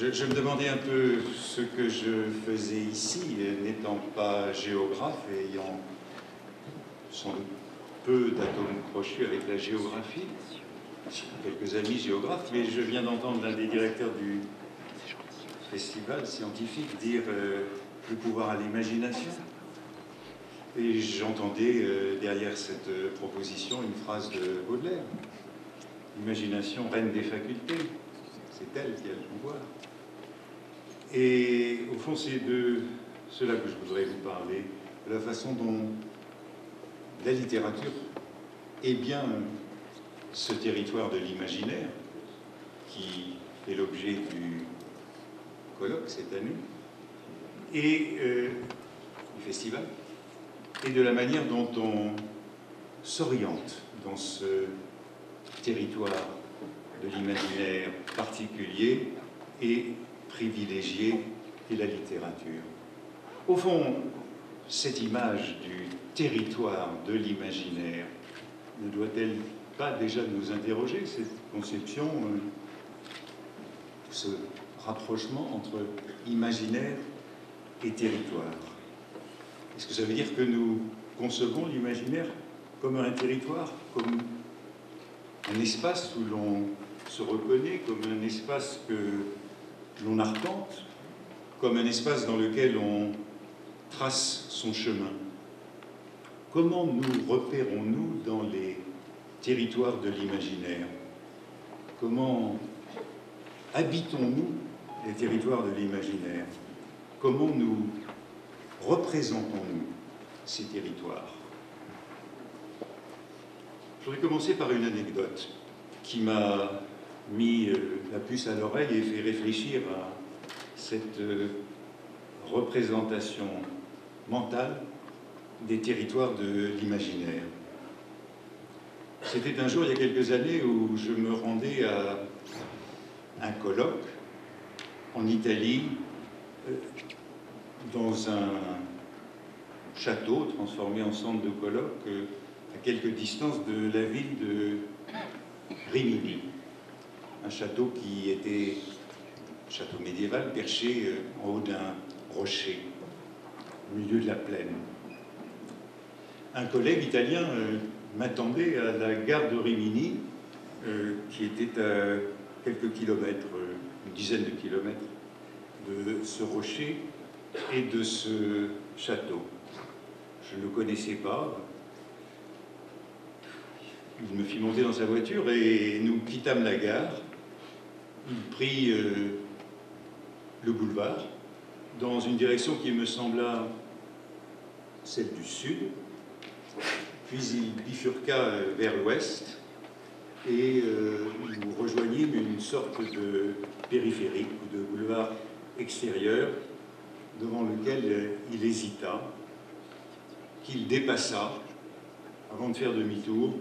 Je, me demandais un peu ce que je faisais ici, n'étant pas géographe et ayant sans doute peu d'atomes crochus avec la géographie. Quelques amis géographes, mais je viens d'entendre l'un des directeurs du festival scientifique dire euh, le pouvoir à l'imagination. Et j'entendais euh, derrière cette euh, proposition une phrase de Baudelaire. L'imagination reine des facultés. C'est elle qui a le pouvoir. Et au fond, c'est de cela que je voudrais vous parler, de la façon dont la littérature est bien ce territoire de l'imaginaire qui est l'objet du colloque cette année et euh, du festival et de la manière dont on s'oriente dans ce territoire de l'imaginaire particulier et privilégié est la littérature. Au fond, cette image du territoire de l'imaginaire ne doit-elle pas déjà nous interroger, cette conception, euh, ce rapprochement entre imaginaire et territoire? Est-ce que ça veut dire que nous concevons l'imaginaire comme un territoire, comme un espace où l'on se reconnaît, comme un espace que l'on arpente, comme un espace dans lequel on trace son chemin. Comment nous repérons-nous dans les territoires de l'imaginaire? Comment habitons-nous les territoires de l'imaginaire? Comment nous représentons-nous ces territoires? Je voudrais commencer par une anecdote qui m'a mis euh, la puce à l'oreille et fait réfléchir à cette euh, représentation mentale des territoires de l'imaginaire. C'était un jour, il y a quelques années, où je me rendais à un colloque en Italie, euh, dans un château transformé en centre de colloque, à quelques distances de la ville de Rimini un château qui était château médiéval perché euh, en haut d'un rocher, au milieu de la plaine. Un collègue italien euh, m'attendait à la gare de Rimini, euh, qui était à quelques kilomètres, une dizaine de kilomètres de ce rocher et de ce château. Je ne le connaissais pas, il me fit monter dans sa voiture et nous quittâmes la gare il prit euh, le boulevard dans une direction qui me sembla celle du sud, puis il bifurqua euh, vers l'ouest et euh, nous rejoignîmes une sorte de périphérique ou de boulevard extérieur devant lequel il hésita, qu'il dépassa avant de faire demi-tour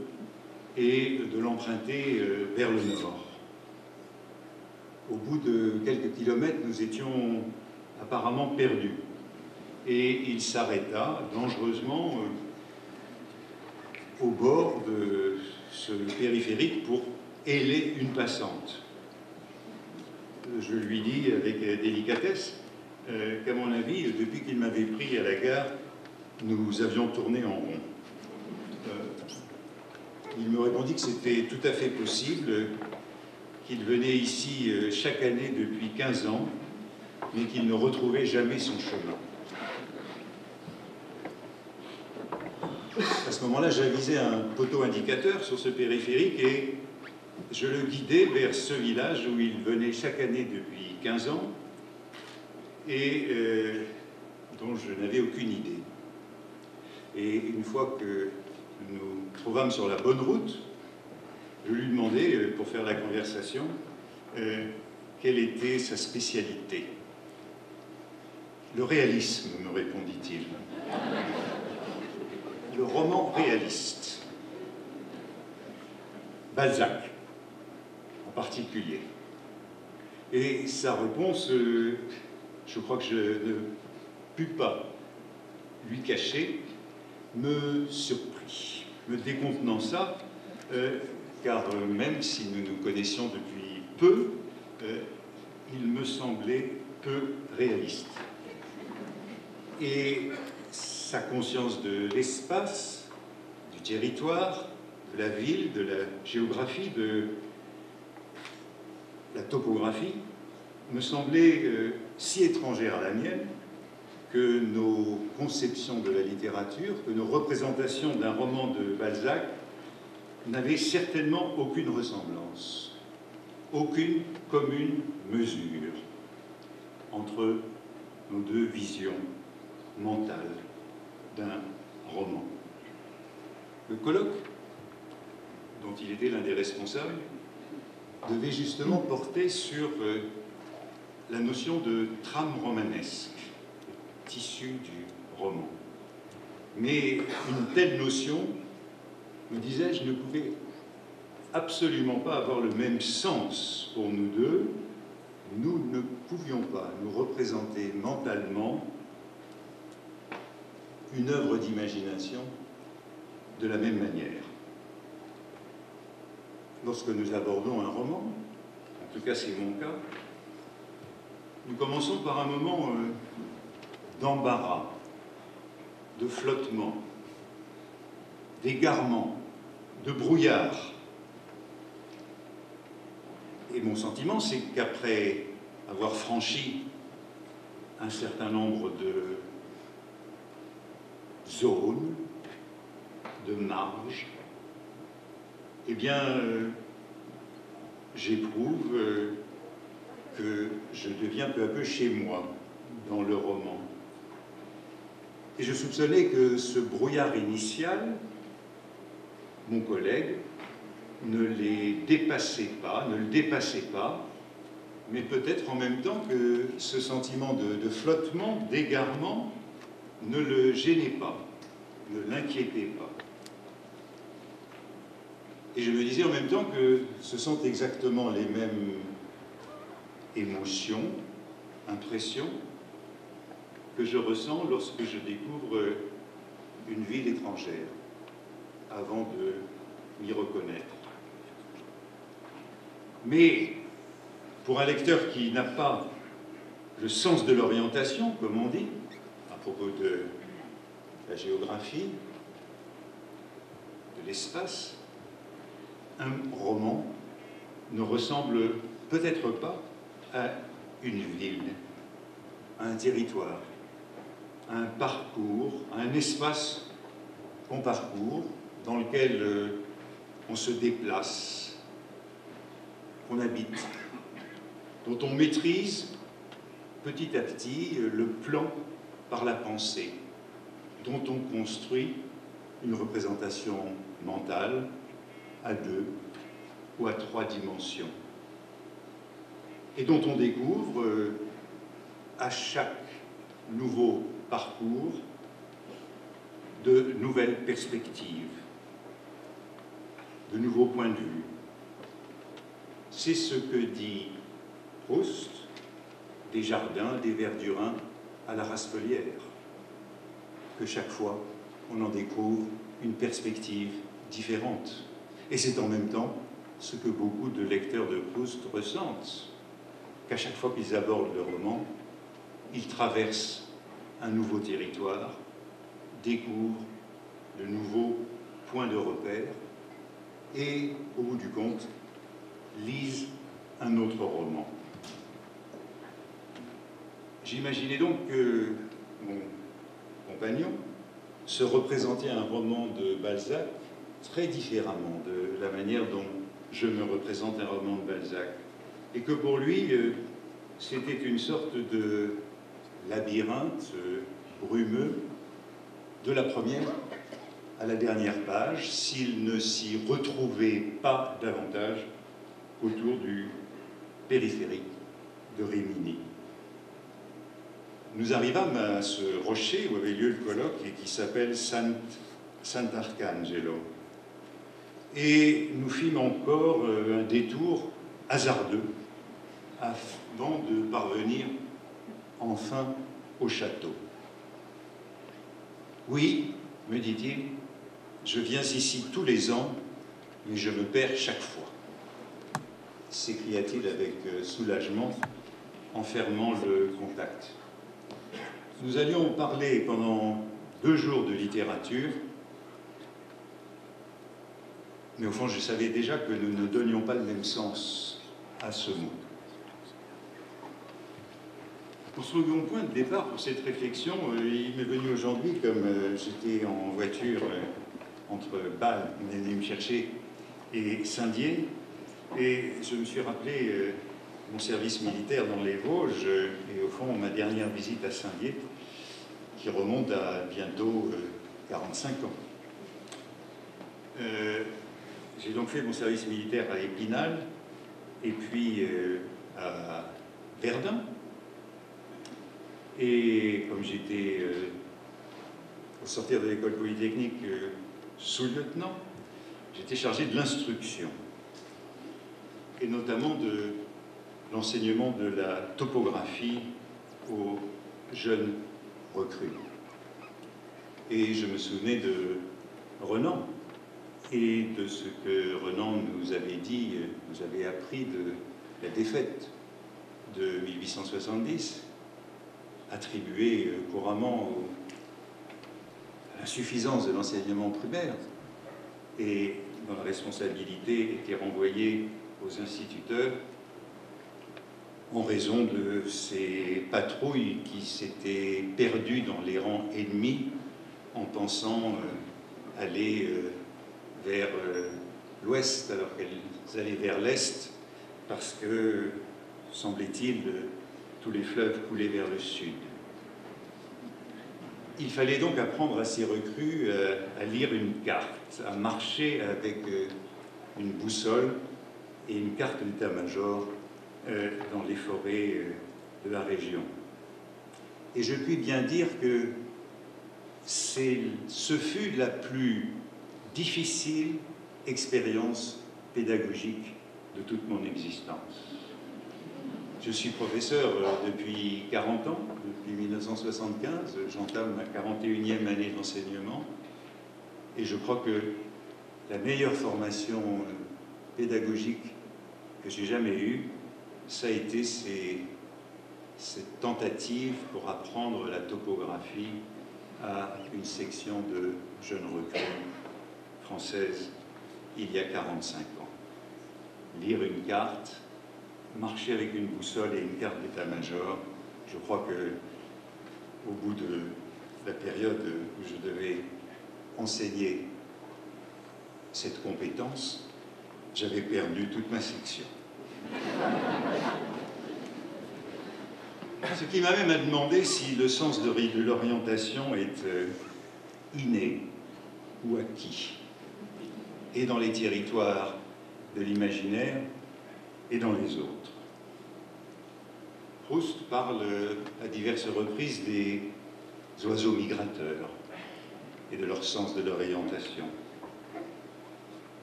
et de l'emprunter vers le nord au bout de quelques kilomètres, nous étions apparemment perdus. Et il s'arrêta dangereusement euh, au bord de ce périphérique pour héler une passante. Je lui dis avec délicatesse euh, qu'à mon avis, depuis qu'il m'avait pris à la gare, nous avions tourné en rond. Euh, il me répondit que c'était tout à fait possible, qu'il venait ici euh, chaque année depuis 15 ans, mais qu'il ne retrouvait jamais son chemin. À ce moment-là, j'avisais un poteau indicateur sur ce périphérique et je le guidais vers ce village où il venait chaque année depuis 15 ans et euh, dont je n'avais aucune idée. Et une fois que nous trouvâmes sur la bonne route, je lui demandais, euh, pour faire la conversation, euh, quelle était sa spécialité. Le réalisme, me répondit-il. Le roman réaliste. Balzac, en particulier. Et sa réponse, euh, je crois que je ne pus pas lui cacher, me surprit, me décontenança, euh, car euh, même si nous nous connaissions depuis peu, euh, il me semblait peu réaliste. Et sa conscience de l'espace, du territoire, de la ville, de la géographie, de la topographie, me semblait euh, si étrangère à la mienne que nos conceptions de la littérature, que nos représentations d'un roman de Balzac n'avaient certainement aucune ressemblance, aucune commune mesure entre nos deux visions mentales d'un roman. Le colloque, dont il était l'un des responsables, devait justement porter sur euh, la notion de trame romanesque, tissu du roman. Mais une telle notion, me disais-je, ne pouvait absolument pas avoir le même sens pour nous deux. Nous ne pouvions pas nous représenter mentalement une œuvre d'imagination de la même manière. Lorsque nous abordons un roman, en tout cas c'est mon cas, nous commençons par un moment euh, d'embarras, de flottement, d'égarement, de brouillard. Et mon sentiment, c'est qu'après avoir franchi un certain nombre de zones, de marges, eh bien, euh, j'éprouve euh, que je deviens peu à peu chez moi dans le roman. Et je soupçonnais que ce brouillard initial, mon collègue, ne les dépassait pas, ne le dépassait pas, mais peut-être en même temps que ce sentiment de, de flottement, d'égarement, ne le gênait pas, ne l'inquiétait pas. Et je me disais en même temps que ce sont exactement les mêmes émotions, impressions que je ressens lorsque je découvre une ville étrangère avant de m'y reconnaître. Mais pour un lecteur qui n'a pas le sens de l'orientation, comme on dit, propos de la géographie, de l'espace, un roman ne ressemble peut-être pas à une ville, à un territoire, à un parcours, à un espace qu'on parcourt, dans lequel euh, on se déplace, qu'on habite, dont on maîtrise petit à petit euh, le plan par la pensée, dont on construit une représentation mentale à deux ou à trois dimensions, et dont on découvre euh, à chaque nouveau parcours de nouvelles perspectives, de nouveaux points de vue. C'est ce que dit Proust des jardins, des verdurins, à la raspelière, que chaque fois on en découvre une perspective différente. Et c'est en même temps ce que beaucoup de lecteurs de Proust ressentent, qu'à chaque fois qu'ils abordent le roman, ils traversent un nouveau territoire, découvrent de nouveaux points de repère et, au bout du compte, lisent un autre roman. J'imaginais donc que mon compagnon se représentait un roman de Balzac très différemment de la manière dont je me représente un roman de Balzac. Et que pour lui, euh, c'était une sorte de labyrinthe euh, brumeux de la première à la dernière page, s'il ne s'y retrouvait pas davantage autour du périphérique de Rimini nous arrivâmes à ce rocher où avait lieu le colloque et qui s'appelle Sant'Arcangelo. Et nous fîmes encore euh, un détour hasardeux avant de parvenir enfin au château. Oui, me dit-il, je viens ici tous les ans, mais je me perds chaque fois, s'écria-t-il avec euh, soulagement en fermant le contact. Nous allions parler pendant deux jours de littérature, mais au fond, je savais déjà que nous ne donnions pas le même sens à ce mot. Pour second point de départ pour cette réflexion, euh, il m'est venu aujourd'hui, comme euh, j'étais en voiture entre Bâle, on est venu me chercher, et Saint-Dié, et je me suis rappelé mon service militaire dans les Vosges, et au fond ma dernière visite à Saint-Dié, qui remonte à bientôt 45 ans. J'ai donc fait mon service militaire à Épinal, et puis à Verdun, et comme j'étais, euh, au sortir de l'école polytechnique, euh, sous-lieutenant, j'étais chargé de l'instruction, et notamment de l'enseignement de la topographie aux jeunes recrues. Et je me souvenais de Renan et de ce que Renan nous avait dit, nous avait appris de la défaite de 1870 attribué euh, couramment à l'insuffisance de l'enseignement primaire et dont la responsabilité était renvoyée aux instituteurs en raison de ces patrouilles qui s'étaient perdues dans les rangs ennemis en pensant euh, aller euh, vers l'ouest alors qu'elles allaient vers l'est parce que, semblait-il, tous les fleuves coulaient vers le sud. Il fallait donc apprendre à ces recrues euh, à lire une carte, à marcher avec euh, une boussole et une carte d'état-major euh, dans les forêts de la région. Et je puis bien dire que ce fut la plus difficile expérience pédagogique de toute mon existence. Je suis professeur euh, depuis 40 ans, depuis 1975. J'entame ma 41e année d'enseignement. Et je crois que la meilleure formation euh, pédagogique que j'ai jamais eue, ça a été cette tentative pour apprendre la topographie à une section de jeunes recrues françaises il y a 45 ans. Lire une carte, marcher avec une boussole et une carte d'état-major, je crois que au bout de la période où je devais enseigner cette compétence, j'avais perdu toute ma section. Ce qui m'a même à demander si le sens de l'orientation est euh, inné ou acquis, et dans les territoires de l'imaginaire et dans les autres. Proust parle à diverses reprises des oiseaux migrateurs et de leur sens de l'orientation.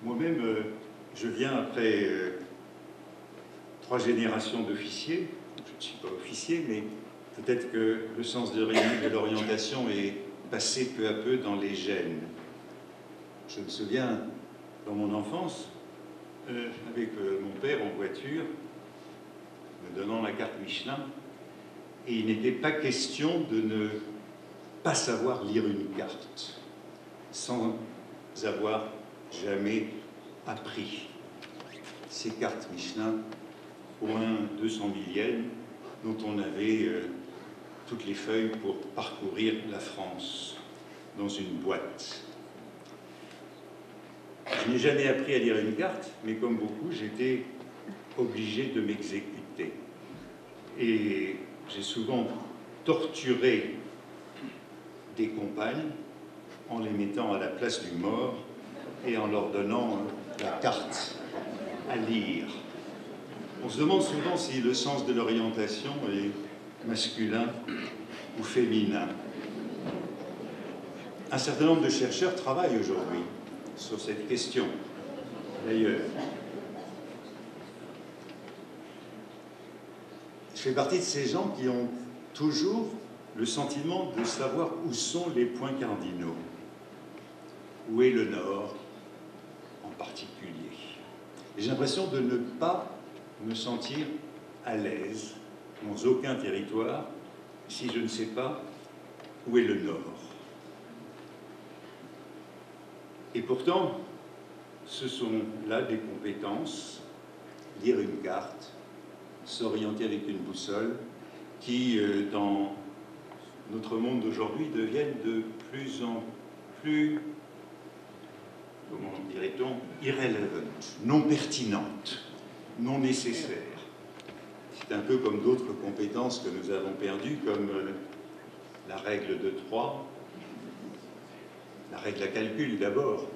Moi-même, euh, je viens après euh, trois générations d'officiers, je ne suis pas officier, mais peut-être que le sens de l'orientation est passé peu à peu dans les gènes. Je me souviens, dans mon enfance, euh, avec euh, mon père en voiture, me donnant la carte Michelin, et il n'était pas question de ne pas savoir lire une carte sans avoir jamais appris ces cartes Michelin au moins 200 millièmes dont on avait euh, toutes les feuilles pour parcourir la France dans une boîte. Je n'ai jamais appris à lire une carte, mais comme beaucoup, j'étais obligé de m'exécuter. Et j'ai souvent torturé des compagnes en les mettant à la place du mort et en leur donnant la carte à lire. On se demande souvent si le sens de l'orientation est masculin ou féminin. Un certain nombre de chercheurs travaillent aujourd'hui sur cette question, d'ailleurs. Je fais partie de ces gens qui ont toujours le sentiment de savoir où sont les points cardinaux, où est le Nord en particulier. J'ai l'impression de ne pas me sentir à l'aise dans aucun territoire si je ne sais pas où est le nord. Et pourtant, ce sont là des compétences, lire une carte, s'orienter avec une boussole, qui, euh, dans notre monde d'aujourd'hui, deviennent de plus en plus, comment dirait-on, irrélevantes, non pertinentes, non nécessaires. C'est un peu comme d'autres compétences que nous avons perdues, comme euh, la règle de 3, la règle à calcul d'abord,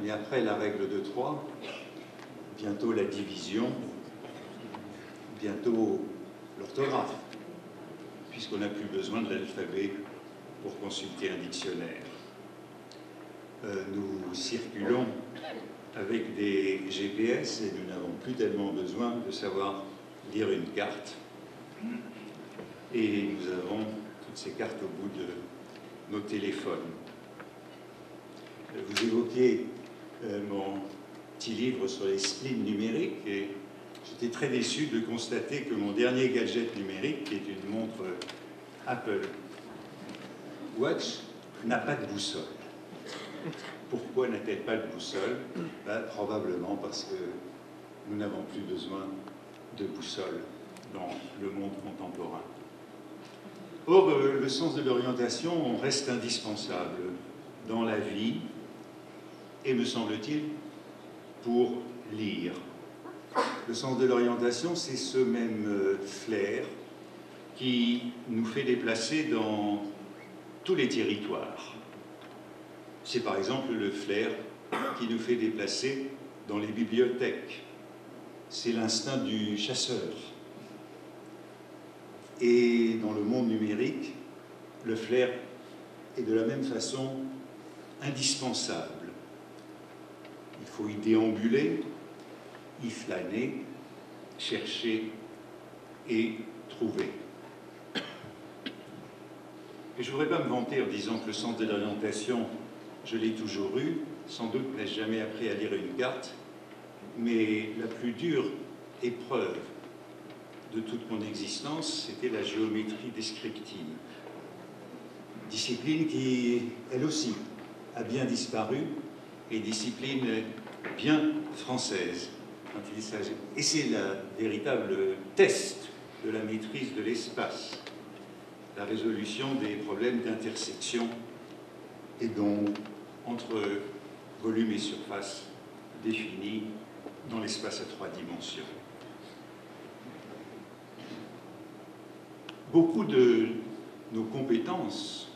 mais après la règle de 3, bientôt la division, bientôt l'orthographe, puisqu'on n'a plus besoin de l'alphabet pour consulter un dictionnaire. Euh, nous circulons avec des GPS et nous n'avons plus tellement besoin de savoir lire une carte. Et nous avons toutes ces cartes au bout de nos téléphones. Vous évoquez euh, mon petit livre sur les splines numériques et j'étais très déçu de constater que mon dernier gadget numérique, qui est une montre Apple Watch, n'a pas de boussole. Pourquoi n'a-t-elle pas de boussole? Ben, Probablement parce que nous n'avons plus besoin de boussole dans le monde contemporain. Or, euh, le sens de l'orientation reste indispensable dans la vie et, me semble-t-il, pour lire. Le sens de l'orientation, c'est ce même euh, flair qui nous fait déplacer dans tous les territoires. C'est par exemple le flair qui nous fait déplacer dans les bibliothèques. C'est l'instinct du chasseur. Et dans le monde numérique, le flair est de la même façon indispensable. Faut y déambuler, y flâner, chercher et trouver. Et je ne voudrais pas me vanter en disant que le sens de l'orientation, je l'ai toujours eu, sans doute n'ai-je jamais appris à lire une carte, mais la plus dure épreuve de toute mon existence, c'était la géométrie descriptive. Discipline qui, elle aussi, a bien disparu, et discipline bien française. Et c'est le véritable test de la maîtrise de l'espace, la résolution des problèmes d'intersection et donc entre volume et surface définis dans l'espace à trois dimensions. Beaucoup de nos compétences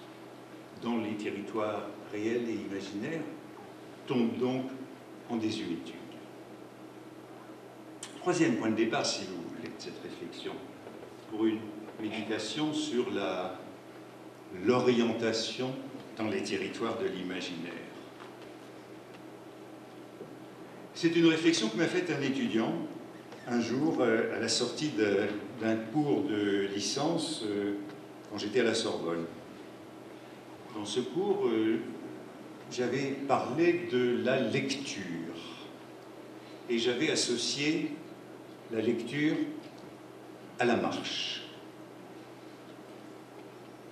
dans les territoires réels et imaginaires tombent donc en désuétude. Troisième point de départ, si vous voulez, de cette réflexion, pour une méditation sur l'orientation dans les territoires de l'imaginaire. C'est une réflexion que m'a faite un étudiant un jour euh, à la sortie d'un cours de licence euh, quand j'étais à la Sorbonne. Dans ce cours, euh, j'avais parlé de la lecture et j'avais associé la lecture à la marche.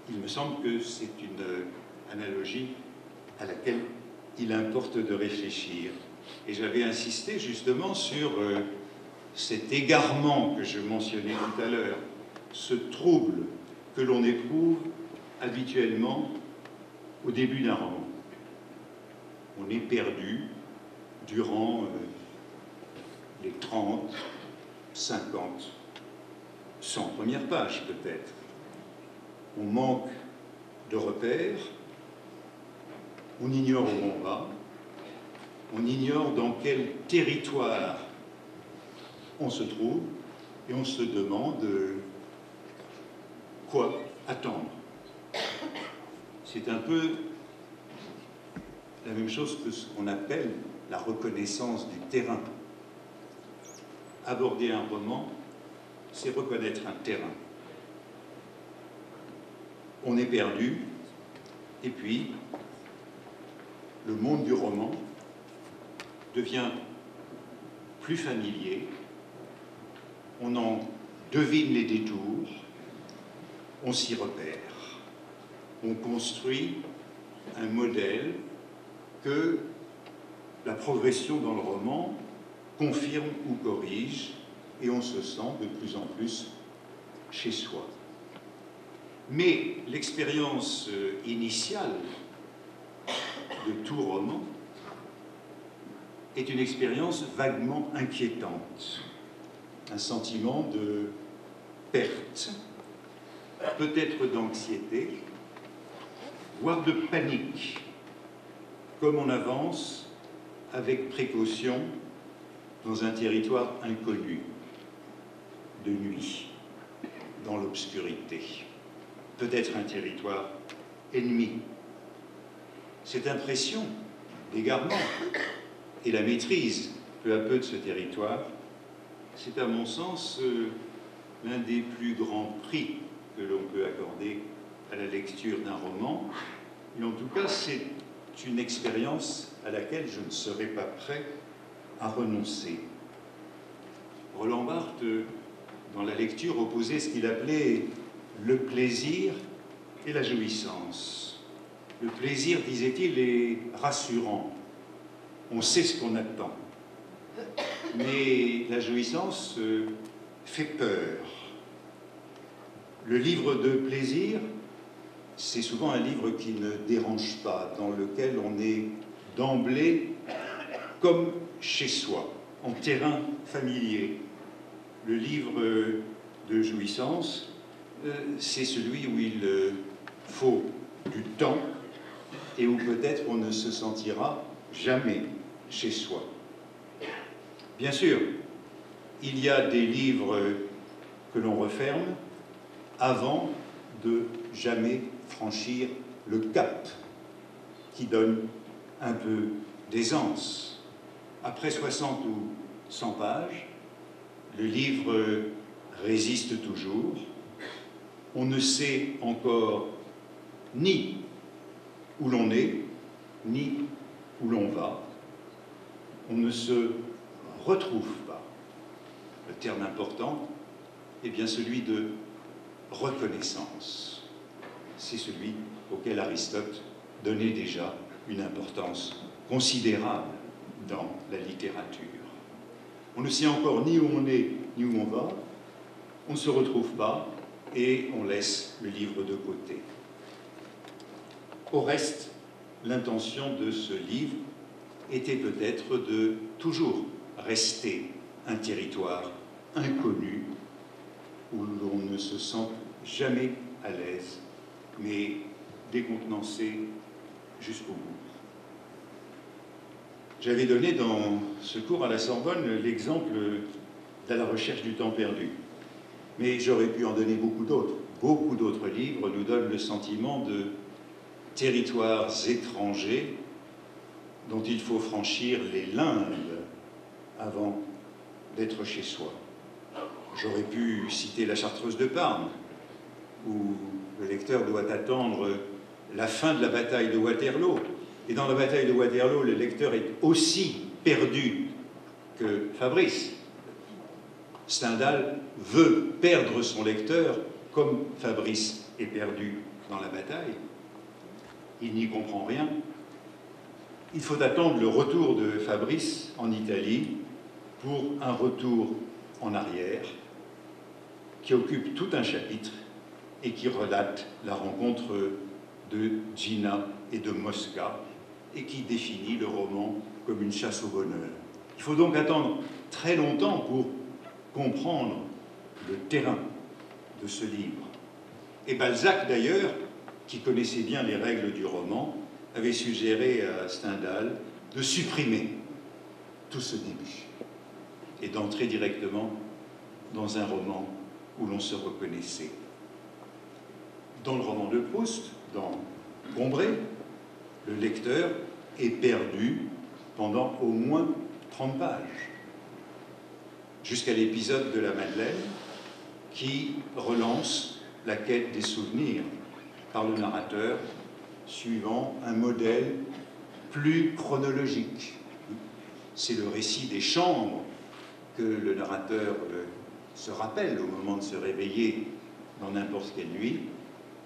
Il me semble que c'est une analogie à laquelle il importe de réfléchir. Et j'avais insisté justement sur euh, cet égarement que je mentionnais tout à l'heure, ce trouble que l'on éprouve habituellement au début d'un roman. On est perdu durant euh, les 30, 50, 100 premières pages peut-être. On manque de repères, on ignore où on va, on ignore dans quel territoire on se trouve et on se demande quoi attendre. C'est un peu la même chose que ce qu'on appelle la reconnaissance du terrain. Aborder un roman, c'est reconnaître un terrain. On est perdu, et puis le monde du roman devient plus familier, on en devine les détours, on s'y repère. On construit un modèle que la progression dans le roman confirme ou corrige, et on se sent de plus en plus chez soi. Mais l'expérience euh, initiale de tout roman est une expérience vaguement inquiétante, un sentiment de perte, peut-être d'anxiété, voire de panique, comme on avance avec précaution dans un territoire inconnu, de nuit, dans l'obscurité, peut-être un territoire ennemi. Cette impression d'égarement et la maîtrise peu à peu de ce territoire, c'est à mon sens euh, l'un des plus grands prix que l'on peut accorder à la lecture d'un roman. Et en tout cas, c'est une expérience à laquelle je ne serais pas prêt à renoncer. Roland Barthes, dans la lecture, opposait ce qu'il appelait le plaisir et la jouissance. Le plaisir, disait-il, est rassurant. On sait ce qu'on attend. Mais la jouissance euh, fait peur. Le livre de plaisir, c'est souvent un livre qui ne dérange pas, dans lequel on est d'emblée comme chez soi, en terrain familier. Le livre de jouissance, euh, c'est celui où il euh, faut du temps et où peut-être on ne se sentira jamais chez soi. Bien sûr, il y a des livres que l'on referme avant de jamais franchir le cap qui donne un peu d'aisance. Après 60 ou 100 pages, le livre résiste toujours. On ne sait encore ni où l'on est, ni où l'on va. On ne se retrouve pas. Le terme important est bien celui de reconnaissance. C'est celui auquel Aristote donnait déjà une importance considérable dans la littérature. On ne sait encore ni où on est ni où on va, on ne se retrouve pas et on laisse le livre de côté. Au reste, l'intention de ce livre était peut-être de toujours rester un territoire inconnu où l'on ne se sent jamais à l'aise, mais décontenancé jusqu'au bout. J'avais donné dans ce cours à la Sorbonne l'exemple de la recherche du temps perdu. Mais j'aurais pu en donner beaucoup d'autres. Beaucoup d'autres livres nous donnent le sentiment de territoires étrangers dont il faut franchir les limbes avant d'être chez soi. J'aurais pu citer La Chartreuse de Parme, où le lecteur doit attendre la fin de la bataille de Waterloo. Et dans la bataille de Waterloo, le lecteur est aussi perdu que Fabrice. Stendhal veut perdre son lecteur comme Fabrice est perdu dans la bataille. Il n'y comprend rien. Il faut attendre le retour de Fabrice en Italie pour un retour en arrière qui occupe tout un chapitre et qui relate la rencontre de Gina et de Mosca et qui définit le roman comme une chasse au bonheur. Il faut donc attendre très longtemps pour comprendre le terrain de ce livre. Et Balzac, d'ailleurs, qui connaissait bien les règles du roman, avait suggéré à Stendhal de supprimer tout ce début et d'entrer directement dans un roman où l'on se reconnaissait. Dans le roman de Proust, dans Gombré, le lecteur est perdu pendant au moins 30 pages, jusqu'à l'épisode de la Madeleine qui relance la quête des souvenirs par le narrateur suivant un modèle plus chronologique. C'est le récit des chambres que le narrateur euh, se rappelle au moment de se réveiller dans n'importe quelle nuit.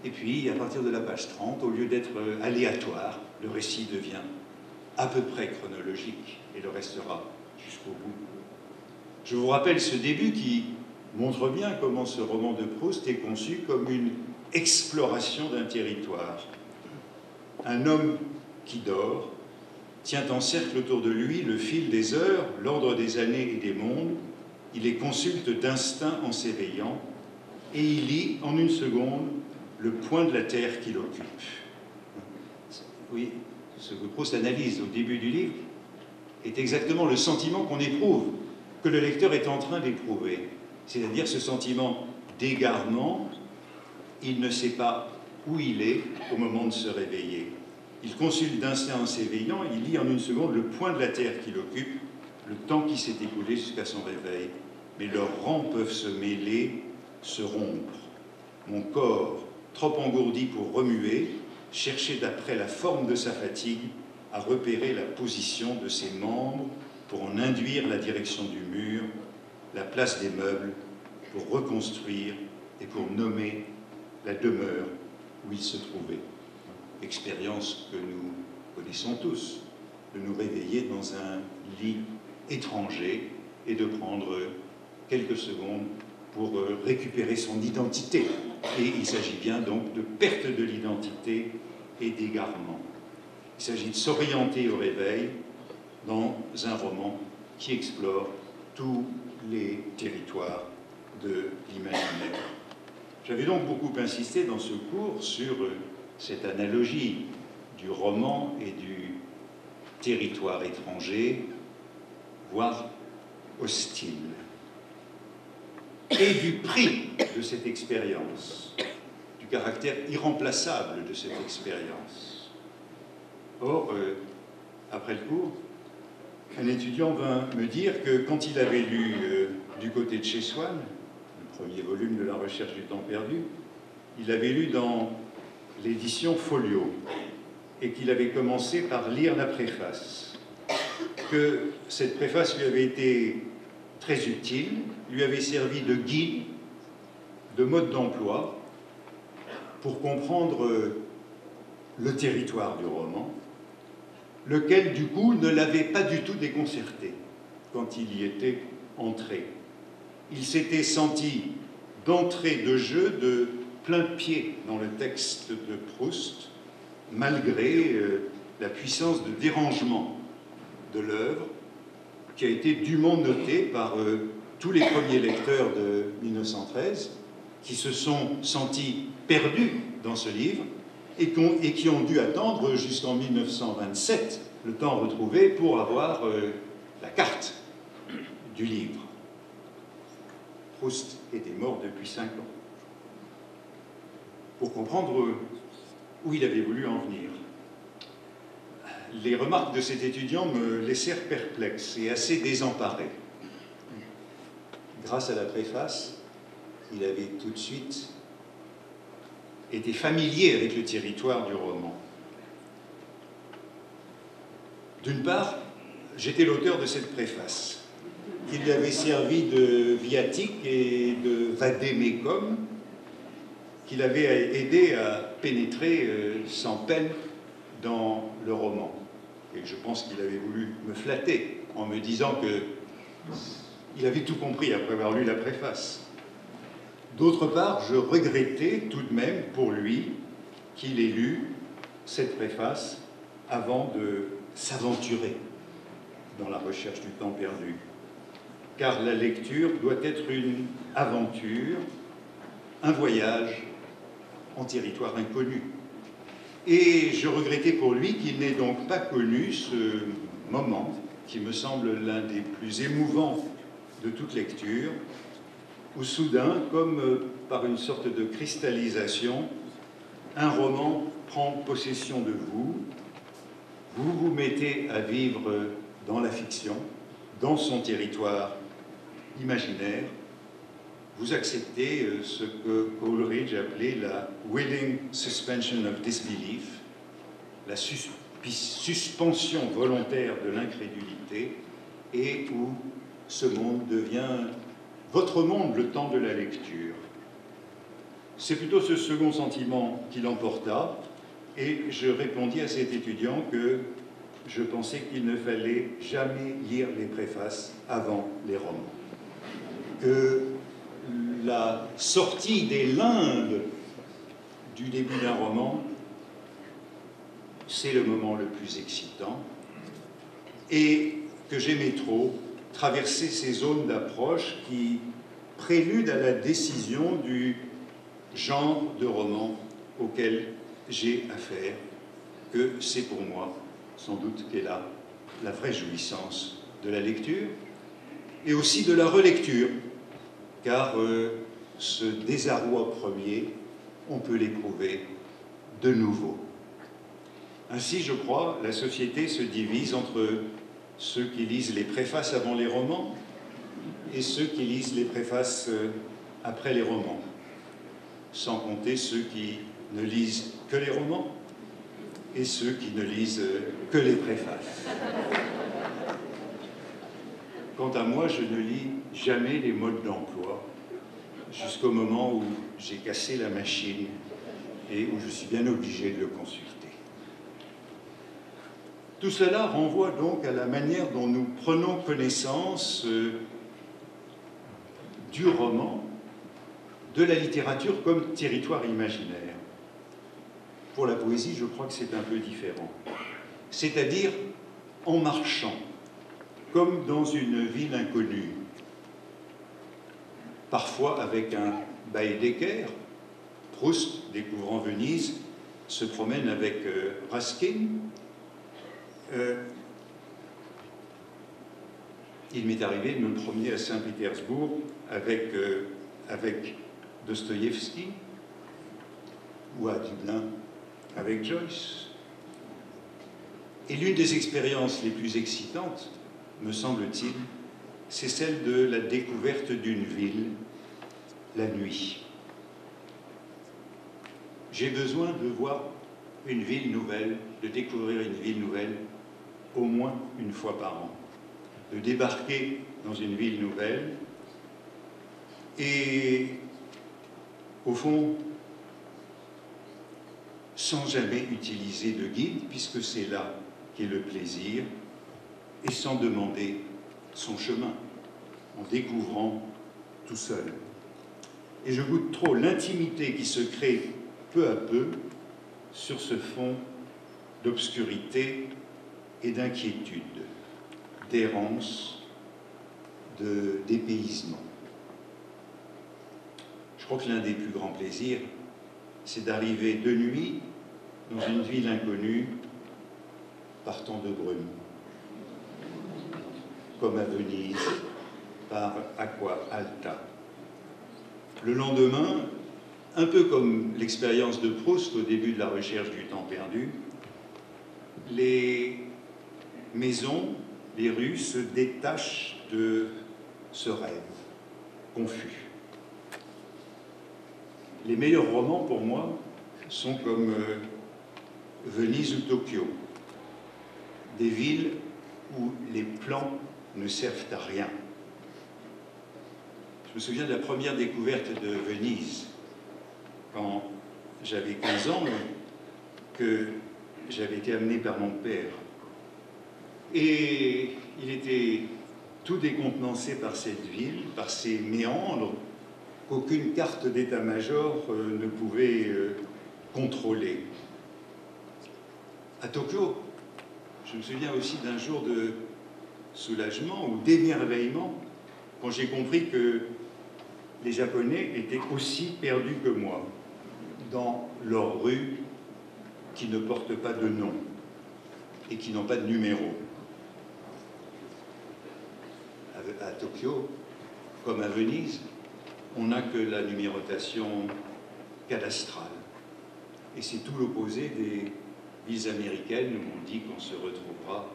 Et puis, à partir de la page 30, au lieu d'être aléatoire, le récit devient à peu près chronologique et le restera jusqu'au bout. Je vous rappelle ce début qui montre bien comment ce roman de Proust est conçu comme une exploration d'un territoire. Un homme qui dort tient en cercle autour de lui le fil des heures, l'ordre des années et des mondes. Il les consulte d'instinct en s'éveillant et il lit en une seconde le point de la terre qu'il occupe. Oui, ce que Proust analyse au début du livre est exactement le sentiment qu'on éprouve, que le lecteur est en train d'éprouver, c'est-à-dire ce sentiment d'égarement, il ne sait pas où il est au moment de se réveiller. Il consulte d'instinct en s'éveillant, il lit en une seconde le point de la terre qu'il occupe, le temps qui s'est écoulé jusqu'à son réveil. Mais leurs rangs peuvent se mêler, se rompre. Mon corps, trop engourdi pour remuer, cherchait d'après la forme de sa fatigue à repérer la position de ses membres pour en induire la direction du mur, la place des meubles, pour reconstruire et pour nommer la demeure où il se trouvait. Expérience que nous connaissons tous, de nous réveiller dans un lit étranger et de prendre quelques secondes pour récupérer son identité. Et il s'agit bien donc de perte de l'identité et d'égarement. Il s'agit de s'orienter au réveil dans un roman qui explore tous les territoires de l'imaginaire. J'avais donc beaucoup insisté dans ce cours sur cette analogie du roman et du territoire étranger, voire hostile, et du prix de cette expérience, du caractère irremplaçable de cette expérience. Or, euh, après le cours, un étudiant vint me dire que quand il avait lu euh, du côté de chez Swann, le premier volume de la recherche du temps perdu, il avait lu dans l'édition Folio et qu'il avait commencé par lire la préface, que cette préface lui avait été très utile, lui avait servi de guide, de mode d'emploi, pour comprendre le territoire du roman, lequel du coup ne l'avait pas du tout déconcerté quand il y était entré. Il s'était senti d'entrée de jeu de plein pied dans le texte de Proust, malgré euh, la puissance de dérangement de l'œuvre, qui a été dûment notée par euh, tous les premiers lecteurs de 1913, qui se sont sentis perdus dans ce livre et, qui ont dû attendre jusqu'en 1927 le temps retrouvé pour avoir euh, la carte du livre. Proust était mort depuis cinq ans. Pour comprendre où il avait voulu en venir. Les remarques de cet étudiant me laissèrent perplexe et assez désemparé. Grâce à la préface, il avait tout de suite été familier avec le territoire du roman. D'une part, j'étais l'auteur de cette préface, qui lui avait servi de viatique et de vadémécum, qui l'avait aidé à pénétrer euh, sans peine dans le roman. Et je pense qu'il avait voulu me flatter en me disant que il avait tout compris après avoir lu la préface. D'autre part, je regrettais tout de même pour lui qu'il ait lu cette préface avant de s'aventurer dans la recherche du temps perdu. Car la lecture doit être une aventure, un voyage en territoire inconnu. Et je regrettais pour lui qu'il n'ait donc pas connu ce moment qui me semble l'un des plus émouvants de toute lecture, où soudain, comme euh, par une sorte de cristallisation, un roman prend possession de vous, vous vous mettez à vivre dans la fiction, dans son territoire imaginaire, vous acceptez euh, ce que Coleridge appelait la willing suspension of disbelief, la suspension volontaire de l'incrédulité, et où ce monde devient votre monde le temps de la lecture. C'est plutôt ce second sentiment qui l'emporta, et je répondis à cet étudiant que je pensais qu'il ne fallait jamais lire les préfaces avant les romans. Que la sortie des limbes du début d'un roman, c'est le moment le plus excitant, et que j'aimais trop traverser ces zones d'approche qui préludent à la décision du genre de roman auquel j'ai affaire, que c'est pour moi sans doute qu'est là la vraie jouissance de la lecture et aussi de la relecture, car euh, ce désarroi premier, on peut l'éprouver de nouveau. Ainsi, je crois, la société se divise entre ceux qui lisent les préfaces avant les romans et ceux qui lisent les préfaces euh, après les romans, sans compter ceux qui ne lisent que les romans et ceux qui ne lisent euh, que les préfaces. Quant à moi, je ne lis jamais les modes d'emploi jusqu'au moment où j'ai cassé la machine et où je suis bien obligé de le consulter. Tout cela renvoie donc à la manière dont nous prenons connaissance euh, du roman, de la littérature comme territoire imaginaire. Pour la poésie, je crois que c'est un peu différent. C'est-à-dire en marchant, comme dans une ville inconnue, parfois avec un Baedeker, Proust, découvrant Venise, se promène avec euh, Raskin. Euh, il m'est arrivé de me promener à Saint-Pétersbourg avec, euh, avec Dostoïevski ou à Dublin avec Joyce. Et l'une des expériences les plus excitantes, me semble-t-il, c'est celle de la découverte d'une ville la nuit. J'ai besoin de voir une ville nouvelle, de découvrir une ville nouvelle au moins une fois par an, de débarquer dans une ville nouvelle et au fond sans jamais utiliser de guide, puisque c'est là qu'est le plaisir, et sans demander son chemin, en découvrant tout seul. Et je goûte trop l'intimité qui se crée peu à peu sur ce fond d'obscurité et d'inquiétude, d'errance, de dépaysement. Je crois que l'un des plus grands plaisirs, c'est d'arriver de nuit dans une ville inconnue, partant de brume, comme à Venise, par Aqua Alta. Le lendemain, un peu comme l'expérience de Proust au début de la recherche du temps perdu, les maisons, les rues se détachent de ce rêve confus les meilleurs romans pour moi sont comme euh, Venise ou Tokyo, des villes où les plans ne servent à rien. Je me souviens de la première découverte de Venise, quand j'avais 15 ans, que j'avais été amené par mon père. Et il était tout décontenancé par cette ville, par ses méandres, qu'aucune carte d'état-major euh, ne pouvait euh, contrôler. À Tokyo, je me souviens aussi d'un jour de soulagement ou d'émerveillement quand j'ai compris que les Japonais étaient aussi perdus que moi dans leurs rues qui ne portent pas de nom et qui n'ont pas de numéro. À Tokyo, comme à Venise, on n'a que la numérotation cadastrale. Et c'est tout l'opposé des villes américaines où on dit qu'on se retrouvera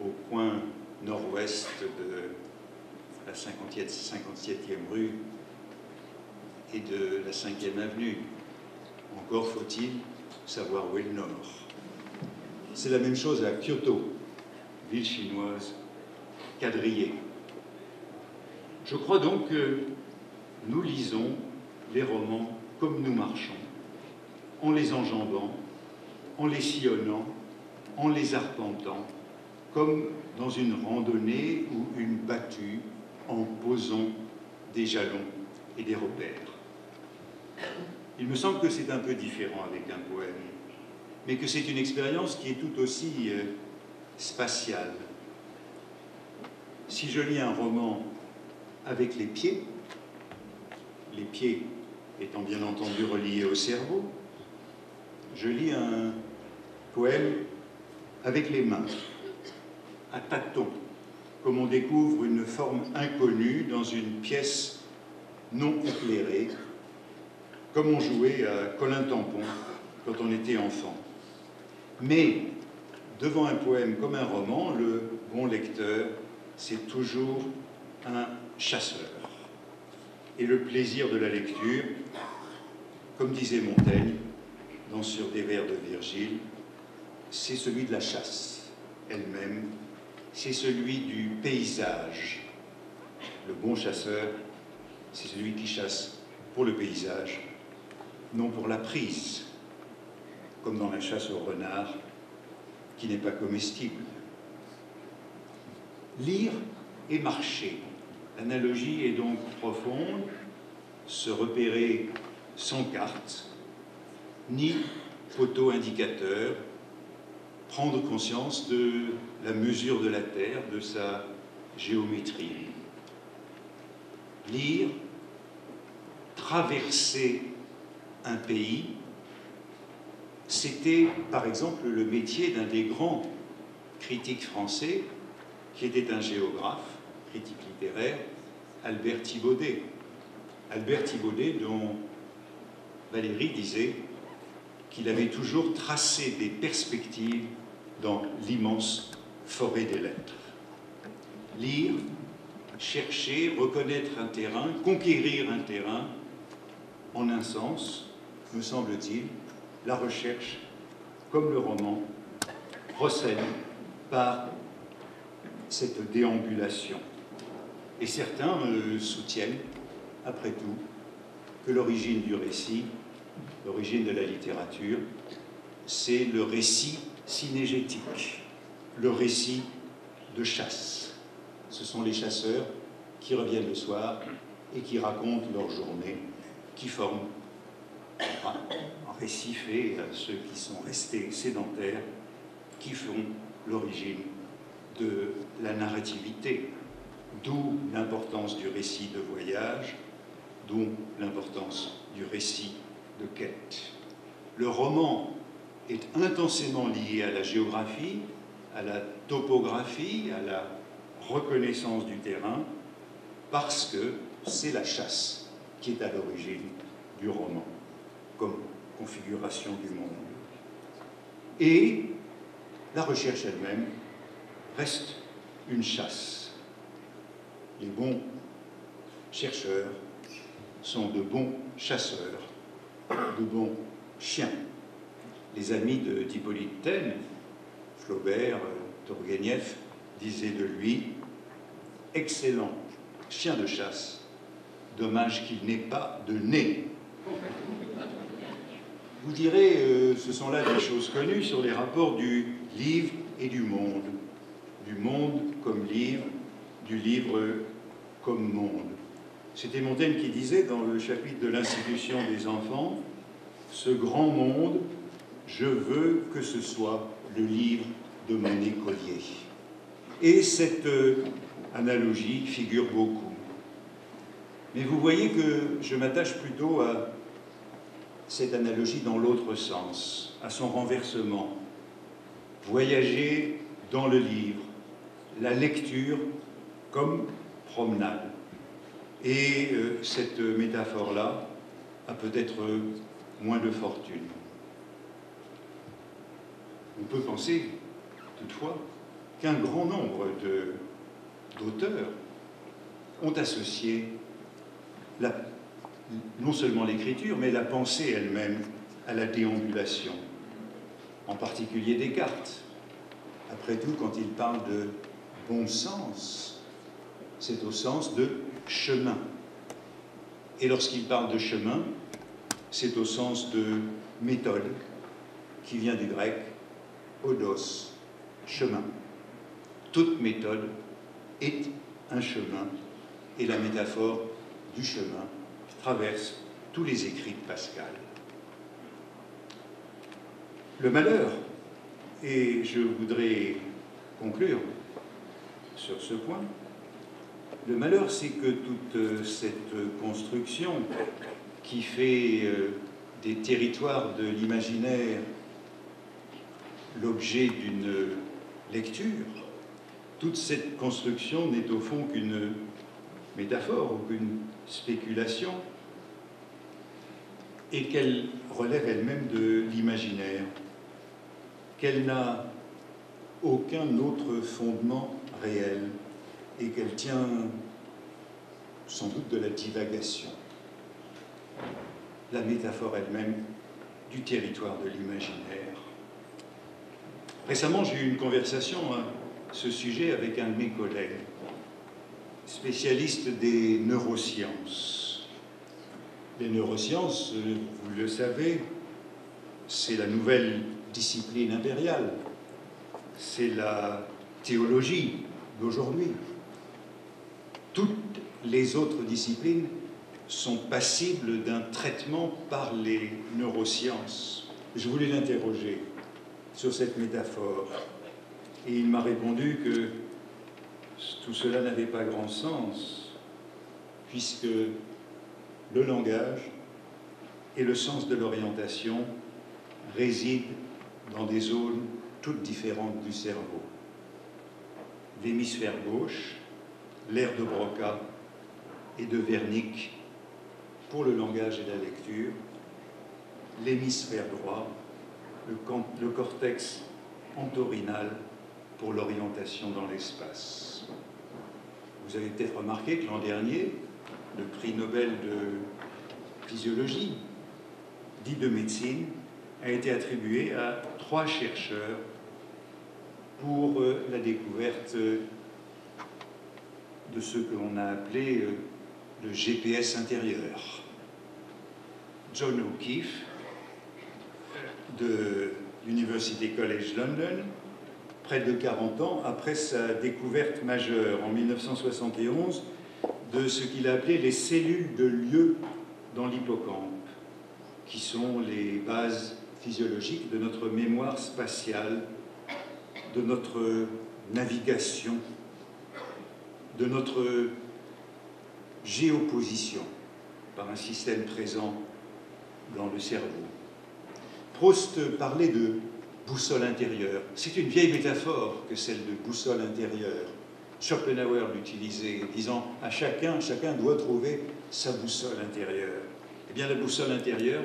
au coin nord-ouest de la 57e rue et de la 5e avenue. Encore faut-il savoir où est le nord. C'est la même chose à Kyoto, ville chinoise quadrillée. Je crois donc que nous lisons les romans comme nous marchons, en les enjambant, en les sillonnant, en les arpentant, comme dans une randonnée ou une battue, en posant des jalons et des repères. Il me semble que c'est un peu différent avec un poème, mais que c'est une expérience qui est tout aussi euh, spatiale. Si je lis un roman avec les pieds, les pieds étant bien entendu reliés au cerveau, je lis un poème avec les mains, à tâtons, comme on découvre une forme inconnue dans une pièce non éclairée, comme on jouait à Colin Tampon quand on était enfant. Mais devant un poème comme un roman, le bon lecteur, c'est toujours un chasseur. Et le plaisir de la lecture, comme disait Montaigne dans Sur des vers de Virgile, c'est celui de la chasse elle-même, c'est celui du paysage. Le bon chasseur, c'est celui qui chasse pour le paysage, non pour la prise, comme dans la chasse au renard, qui n'est pas comestible. Lire et marcher. L'analogie est donc profonde, se repérer sans carte, ni photo indicateur, prendre conscience de la mesure de la Terre, de sa géométrie. Lire, traverser un pays, c'était par exemple le métier d'un des grands critiques français, qui était un géographe, critique littéraire, Albert Thibaudet. Albert Thibaudet, dont Valérie disait qu'il avait toujours tracé des perspectives dans l'immense forêt des lettres. Lire, chercher, reconnaître un terrain, conquérir un terrain, en un sens, me semble-t-il, la recherche, comme le roman, procède par cette déambulation. Et certains euh, soutiennent, après tout, que l'origine du récit, l'origine de la littérature, c'est le récit synégétique, le récit de chasse. Ce sont les chasseurs qui reviennent le soir et qui racontent leur journée, qui forment un récit fait à ceux qui sont restés sédentaires, qui font l'origine de la narrativité, d'où l'importance du récit de voyage, d'où l'importance du récit de quête. Le roman est intensément lié à la géographie, à la topographie, à la reconnaissance du terrain, parce que c'est la chasse qui est à l'origine du roman, comme configuration du monde. Et la recherche elle-même reste une chasse. Les bons chercheurs sont de bons chasseurs, de bons chiens les amis de d'Hippolyte Taine, Flaubert, Turgenev, disaient de lui Excellent chien de chasse, dommage qu'il n'ait pas de nez. Vous direz, euh, ce sont là des choses connues sur les rapports du livre et du monde, du monde comme livre, du livre comme monde. C'était Montaigne qui disait dans le chapitre de l'institution des enfants, ce grand monde je veux que ce soit le livre de mon écolier. Et cette euh, analogie figure beaucoup. Mais vous voyez que je m'attache plutôt à cette analogie dans l'autre sens, à son renversement. Voyager dans le livre, la lecture comme promenade. Et euh, cette métaphore-là a peut-être moins de fortune. On peut penser, toutefois, qu'un grand nombre d'auteurs ont associé non seulement l'écriture, mais la pensée elle-même à la déambulation, en particulier Descartes. Après tout, quand il parle de bon sens, c'est au sens de chemin. Et lorsqu'il parle de chemin, c'est au sens de méthode, qui vient du grec odos, chemin. Toute méthode est un chemin, et la métaphore du chemin traverse tous les écrits de Pascal. Le malheur, et je voudrais conclure sur ce point, le malheur, c'est que toute cette construction qui fait euh, des territoires de l'imaginaire l'objet d'une lecture, toute cette construction n'est au fond qu'une métaphore ou qu'une spéculation, et qu'elle relève elle-même de l'imaginaire, qu'elle n'a aucun autre fondement réel et qu'elle tient sans doute de la divagation. La métaphore elle-même du territoire de l'imaginaire. Récemment, j'ai eu une conversation à ce sujet avec un de mes collègues, spécialiste des neurosciences. Les neurosciences, vous le savez, c'est la nouvelle discipline impériale, c'est la théologie d'aujourd'hui. Toutes les autres disciplines sont passibles d'un traitement par les neurosciences. Je voulais l'interroger sur cette métaphore et il m'a répondu que tout cela n'avait pas grand sens puisque le langage et le sens de l'orientation résident dans des zones toutes différentes du cerveau. L'hémisphère gauche, l'air de Broca et de Wernicke pour le langage et la lecture, l'hémisphère droit, le, cortex entorhinal pour l'orientation dans l'espace. Vous avez peut-être remarqué que l'an dernier, le prix Nobel de physiologie, dit de médecine, a été attribué à trois chercheurs pour euh, la découverte de ce que l'on a appelé euh, le GPS intérieur. John O'Keefe de l'University College London, près de 40 ans après sa découverte majeure en 1971 de ce qu'il a appelé les cellules de lieu dans l'hippocampe, qui sont les bases physiologiques de notre mémoire spatiale, de notre navigation, de notre géoposition par un système présent dans le cerveau. Proust parlait de boussole intérieure. C'est une vieille métaphore que celle de boussole intérieure. Schopenhauer l'utilisait, disant à chacun, chacun doit trouver sa boussole intérieure. Eh bien, la boussole intérieure,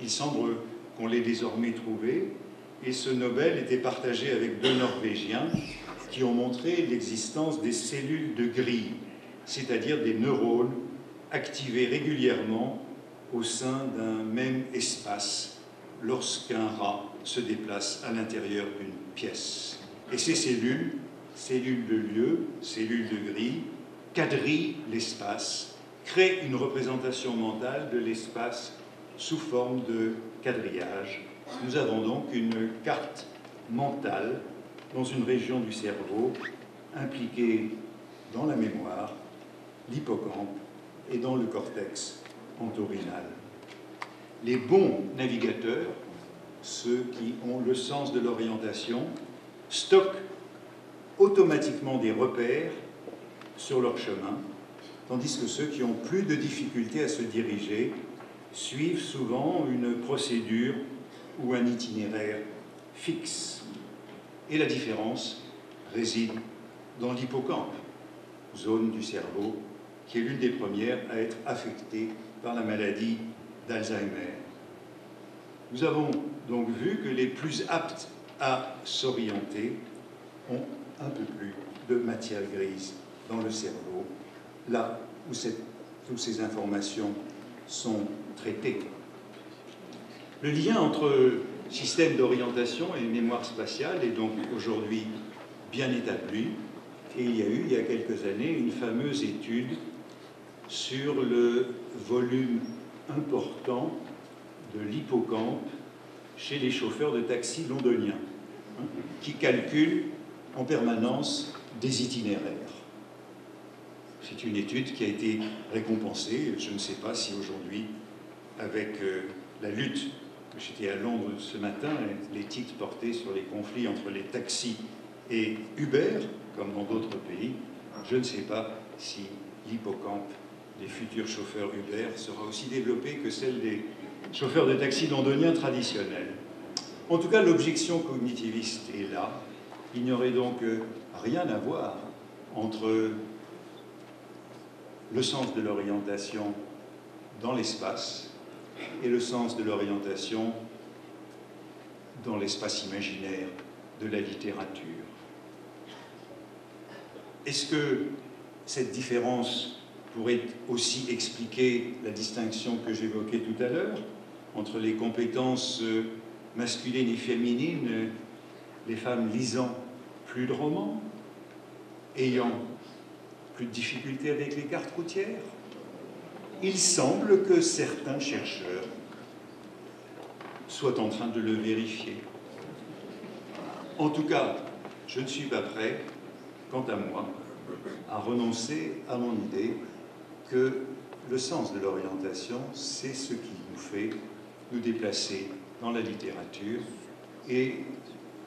il semble qu'on l'ait désormais trouvée, et ce Nobel était partagé avec deux Norvégiens qui ont montré l'existence des cellules de grille, c'est-à-dire des neurones activés régulièrement au sein d'un même espace lorsqu'un rat se déplace à l'intérieur d'une pièce. Et ces cellules, cellules de lieu, cellules de grille, quadrillent l'espace, créent une représentation mentale de l'espace sous forme de quadrillage. Nous avons donc une carte mentale dans une région du cerveau impliquée dans la mémoire, l'hippocampe et dans le cortex entorhinal. Les bons navigateurs, ceux qui ont le sens de l'orientation, stockent automatiquement des repères sur leur chemin, tandis que ceux qui ont plus de difficultés à se diriger suivent souvent une procédure ou un itinéraire fixe. Et la différence réside dans l'hippocampe, zone du cerveau qui est l'une des premières à être affectée par la maladie d'Alzheimer. Nous avons donc vu que les plus aptes à s'orienter ont un peu plus de matière grise dans le cerveau, là où toutes ces informations sont traitées. Le lien entre système d'orientation et mémoire spatiale est donc aujourd'hui bien établi. Et il y a eu, il y a quelques années, une fameuse étude sur le volume important de l'hippocampe chez les chauffeurs de taxi londoniens, hein, qui calculent en permanence des itinéraires. C'est une étude qui a été récompensée, je ne sais pas si aujourd'hui, avec euh, la lutte, j'étais à Londres ce matin, les titres portés sur les conflits entre les taxis et Uber, comme dans d'autres pays, je ne sais pas si l'hippocampe des futurs chauffeurs Uber sera aussi développé que celle des chauffeurs de taxi londoniens traditionnels. En tout cas, l'objection cognitiviste est là. Il n'y aurait donc euh, rien à voir entre le sens de l'orientation dans l'espace et le sens de l'orientation dans l'espace imaginaire de la littérature. Est-ce que cette différence pourrait aussi expliquer la distinction que j'évoquais tout à l'heure entre les compétences euh, masculines et féminines, les femmes lisant plus de romans, ayant plus de difficultés avec les cartes routières Il semble que certains chercheurs soient en train de le vérifier. En tout cas, je ne suis pas prêt, quant à moi, à renoncer à mon idée que le sens de l'orientation, c'est ce qui nous fait nous déplacer dans la littérature et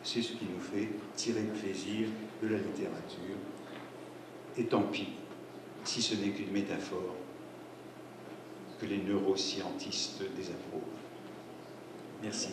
c'est ce qui nous fait tirer plaisir de la littérature. Et tant pis si ce n'est qu'une métaphore que les neuroscientistes désapprouvent. Merci.